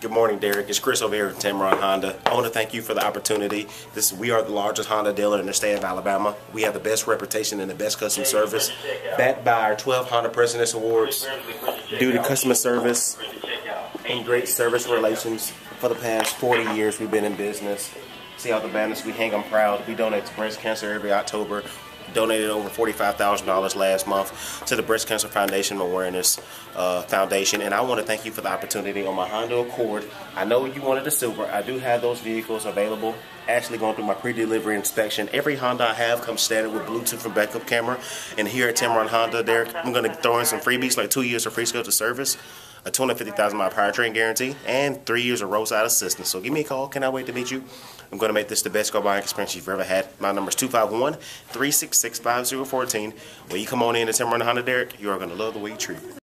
Good morning, Derrick. It's Chris over here at Tameron Honda. I want to thank you for the opportunity. This we are the largest Honda dealer in the state of Alabama. We have the best reputation and the best customer service, backed by our 12 Honda President's Awards, due to customer service and great service relations. For the past 40 years, we've been in business. See all the banners we hang. I'm proud. We donate to breast cancer every October donated over $45,000 last month to the Breast Cancer Foundation Awareness uh, Foundation. And I want to thank you for the opportunity on my Honda Accord. I know you wanted a silver. I do have those vehicles available. Actually going through my pre-delivery inspection. Every Honda I have comes standard with Bluetooth and backup camera. And here at Tameron Honda, Derrick, I'm going to throw in some freebies like two years of free scheduled service a 250,000 mile powertrain guarantee, and three years of roadside assistance. So give me a call. Can I wait to meet you? I'm going to make this the best car buying experience you've ever had. My number is 251 366 5014. When you come on in to Tameron Honda Derrick, you are going to love the way you treat